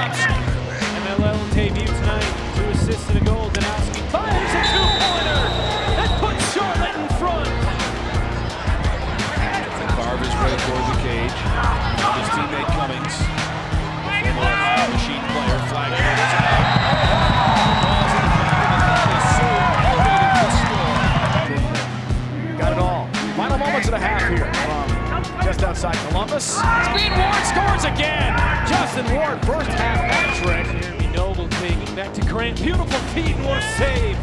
Pops. MLL debut tonight, two assists and a goal. Danowski fires a two-pointer. That puts Charlotte in front. Carve his way towards the cage. And his teammate Cummings, former Ohio Machine player, flagged is out. Got it all. Final moments of the half here. Um, just outside Columbus. Speed Ward scores again. Justin Ward, first half hat trick. Jeremy Noble taking back to Grant. Beautiful feed, more save.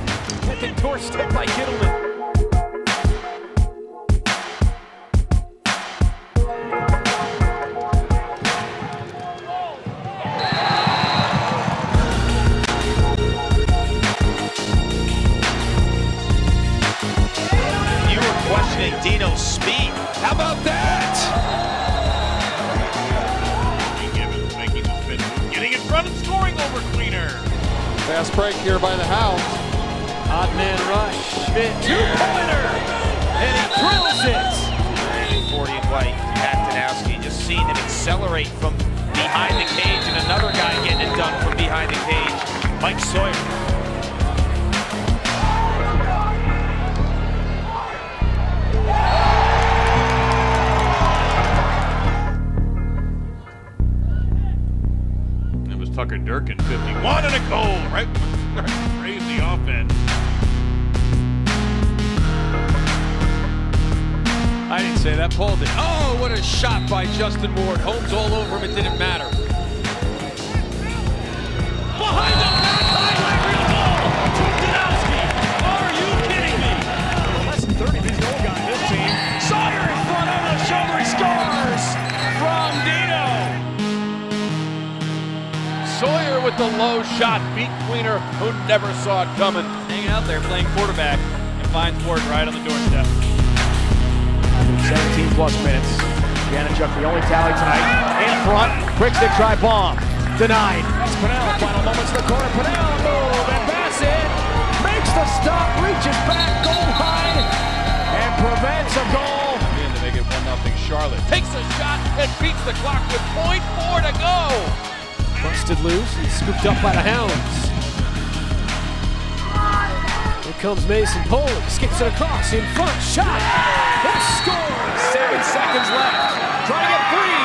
Second doorstep by Ghitelman. Dino's speed. How about that? Gibbons making the spin move, getting in front and scoring over Queener. Fast break here by the Hounds. Odd man rush. Schmidt, two-pointer. And he drills it. 40 and white, Pat Danowski just seeing him accelerate from behind the cage and another guy getting it done from behind the cage. Mike Sawyer. Tucker Durkin, 51 and a goal, right? Crazy offense. I didn't say that. Paul did. Oh, what a shot by Justin Ward. Holmes all over him. It didn't matter. Behind the back Sawyer with the low shot beat Queener, who never saw it coming. Hanging out there playing quarterback and finds Ward right on the doorstep. 17 plus minutes. Janachuk, the only tally tonight. In front, quick stick try bomb. Denied. It's Pennell, final moments in the corner. Pennell move and pass it. Makes the stop, reaches back, goal line, and prevents a goal. And to make it 1-0 Charlotte. Takes a shot and beats the clock with .4 to go. Busted loose and scooped up by the Hounds. Here comes Mason Poling, skips it across, in front, shot, and scores! Seven seconds left, trying to get three,